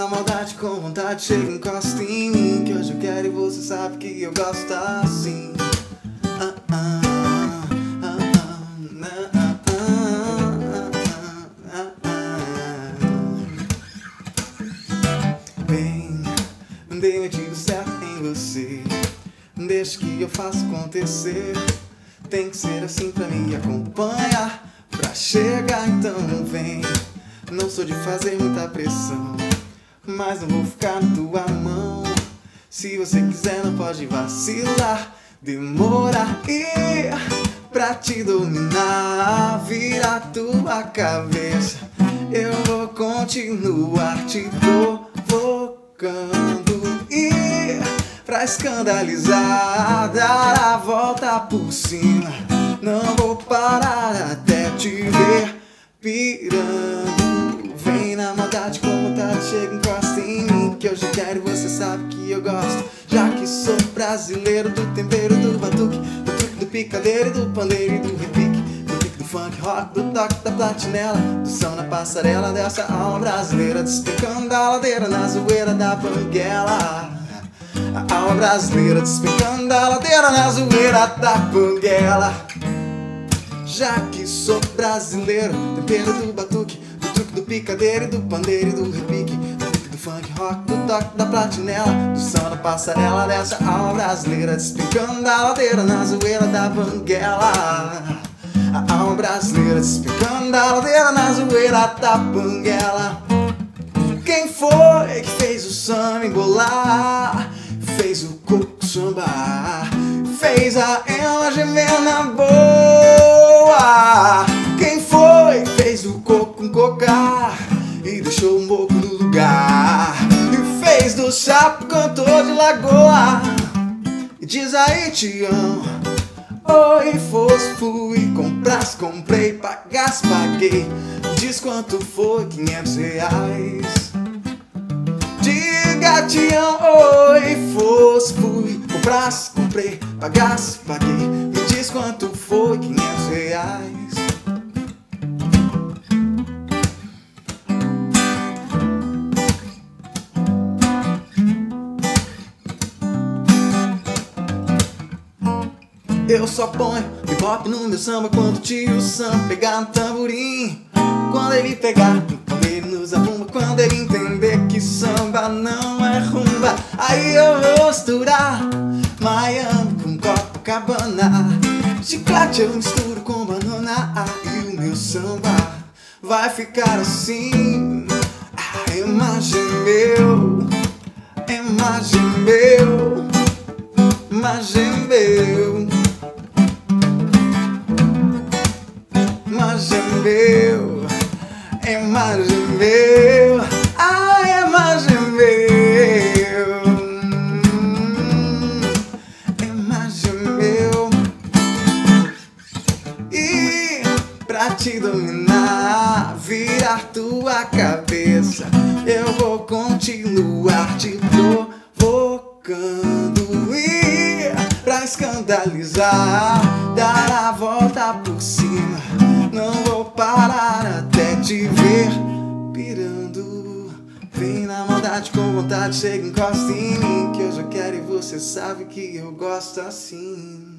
na maldade com vontade, chega encosta em mim Que hoje eu quero e você sabe que eu gosto assim. Ah, ah, ah, Bem, dei o tiro certo em você. Deixa que eu faça acontecer. Tem que ser assim pra me acompanhar. Pra chegar então vem. Não sou de fazer muita pressão Mas não vou ficar na tua mão. Se você quiser não pode vacilar Demorar e pra te dominar Virar tua cabeça. Eu vou continuar te provocando E pra escandalizar Dar a volta por cima. Não vou parar até te ver pirando Maldade com vontade, chega encosta em mim Que eu já quero e você sabe que eu gosto. Já que sou brasileiro do tempero do batuque Do truque do picadeiro do pandeiro e do repique Do pique do funk rock, do toque da platinela Do som na passarela dessa alma brasileira Despecando a ladeira na zoeira da banguela a alma brasileira despencando a ladeira na zoeira da banguela Já que sou brasileiro, tempero do batuque Do truque do picadeiro do pandeiro e do repique. Do pique do funk rock, do toque da platinela Do som da passarela dessa alma brasileira Despencando a ladeira na zoeira da banguela. A alma brasileira despencando a ladeira na zoeira da banguela. Quem foi que fez o samba embolar? Fez o coco sambar Fez a ela gemer na boa Deixou o moco no lugar E fez do chapo cantor de lagoa. E diz aí amo Oi, fosse, fui, compras, comprei, pagas, paguei. Diz quanto foi, quinhentos reais. Diga amo, oi, fosse, fui, compras, comprei, pagas, paguei. Me diz quanto foi, quinhentos reais Eu só ponho hip hop no meu samba quando tio Sam pegar no tamborim. Quando ele pegar, quando ele nos arruma, quando ele entender que samba não é rumba, aí eu vou misturar Miami com Copacabana. Chiclete eu misturo com banana e o meu samba vai ficar assim. A imagem meu, imagem meu, imagem meu. Meu, imagem meu, a imagem meu, imagem meu. E pra te dominar, virar tua cabeça, eu vou continuar te provocando. E pra escandalizar, dar a volta por cima. Não parar até te ver pirando. Vem na maldade com vontade, chega encosta em mim. Que eu já quero e você sabe que eu gosto assim.